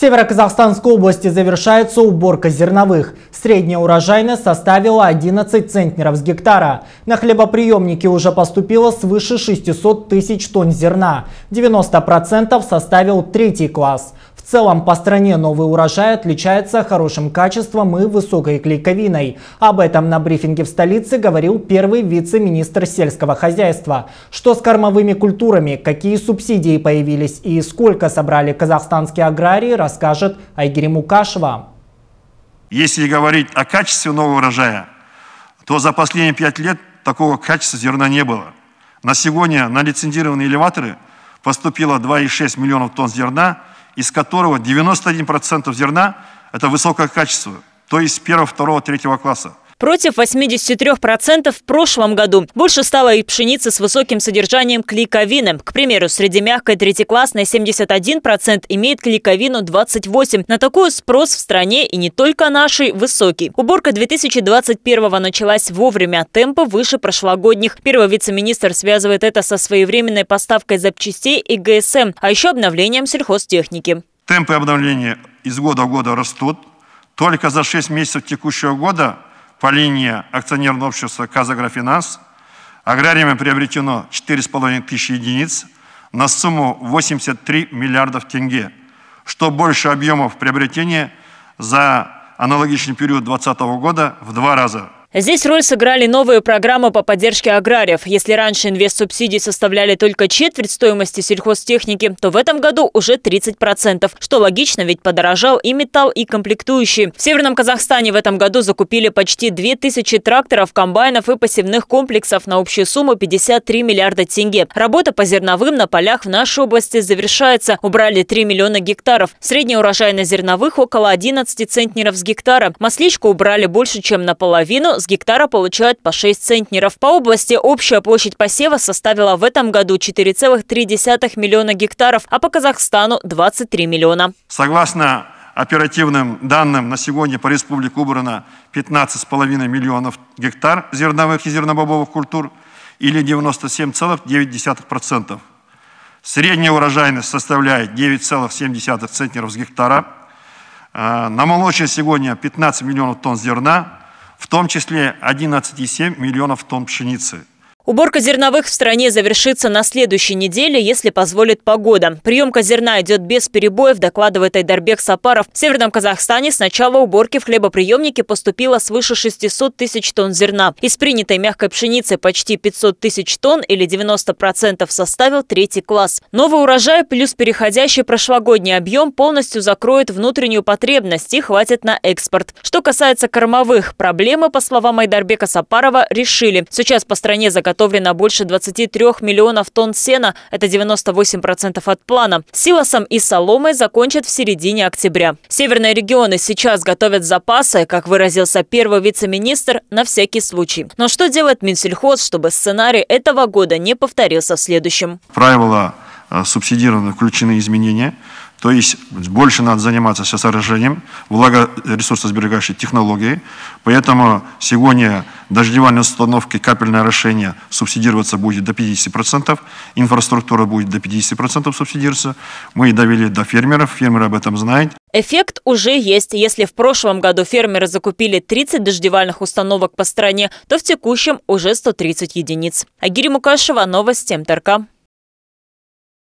Северо-Казахстанской области завершается уборка зерновых. Средняя урожайность составила 11 центнеров с гектара. На хлебоприемники уже поступило свыше 600 тысяч тонн зерна. 90% составил третий класс. В целом по стране новый урожай отличается хорошим качеством и высокой клейковиной. Об этом на брифинге в столице говорил первый вице-министр сельского хозяйства. Что с кормовыми культурами, какие субсидии появились и сколько собрали казахстанские аграрии, расскажет Айгерим Мукашева. Если говорить о качестве нового урожая, то за последние пять лет такого качества зерна не было. На сегодня на лицензированные элеваторы поступило 2,6 миллионов тонн зерна, из которого 91% зерна – это высокое качество, то есть первого, второго, третьего класса против 83% в прошлом году. Больше стало и пшеницы с высоким содержанием клейковины. К примеру, среди мягкой третьеклассной 71% имеет клейковину 28%. На такой спрос в стране и не только нашей высокий. Уборка 2021 началась вовремя, темпы выше прошлогодних. Первый вице-министр связывает это со своевременной поставкой запчастей и ГСМ, а еще обновлением сельхозтехники. Темпы обновления из года в года растут. Только за 6 месяцев текущего года по линии акционерного общества «Казагрофинанс» аграриями приобретено 4,5 тысячи единиц на сумму 83 миллиардов тенге, что больше объемов приобретения за аналогичный период 2020 года в два раза – Здесь роль сыграли новые программы по поддержке аграриев. Если раньше инвест-субсидии составляли только четверть стоимости сельхозтехники, то в этом году уже 30%, что логично, ведь подорожал и металл, и комплектующие. В Северном Казахстане в этом году закупили почти 2000 тракторов, комбайнов и посевных комплексов на общую сумму 53 миллиарда тенге. Работа по зерновым на полях в нашей области завершается. Убрали 3 миллиона гектаров. Средняя урожайность зерновых около 11 центнеров с гектара. Масличку убрали больше, чем наполовину, с гектара получают по 6 центнеров. По области общая площадь посева составила в этом году 4,3 миллиона гектаров, а по Казахстану 23 миллиона. Согласно оперативным данным, на сегодня по республике убрано 15,5 миллионов гектар зерновых и зернобобовых культур или 97,9%. Средняя урожайность составляет 9,7 центнеров с гектара. А, на молоче сегодня 15 миллионов тонн зерна, в том числе 11,7 миллионов тонн пшеницы. Уборка зерновых в стране завершится на следующей неделе, если позволит погода. Приемка зерна идет без перебоев, докладывает Айдарбек Сапаров. В Северном Казахстане с начала уборки в хлебоприемнике поступило свыше 600 тысяч тонн зерна. Из принятой мягкой пшеницы почти 500 тысяч тонн или 90% составил третий класс. Новый урожай плюс переходящий прошлогодний объем полностью закроет внутреннюю потребность и хватит на экспорт. Что касается кормовых, проблемы, по словам Айдарбека Сапарова, решили. Сейчас по стране заготовлены заготовлено больше 23 миллионов тонн сена, это 98% от плана. Силосом и соломой закончат в середине октября. Северные регионы сейчас готовят запасы, как выразился первый вице-министр, на всякий случай. Но что делает Минсельхоз, чтобы сценарий этого года не повторился в следующем? Правила э, субсидированы включены изменения. То есть больше надо заниматься сооружением, влагоресурсосберегающей технологией. Поэтому сегодня дождевальные установки, капельное орошение субсидироваться будет до 50%, инфраструктура будет до 50% субсидироваться. Мы довели до фермеров, фермеры об этом знают. Эффект уже есть. Если в прошлом году фермеры закупили 30 дождевальных установок по стране, то в текущем уже 130 единиц. Агири Мукашева, новости МТРК.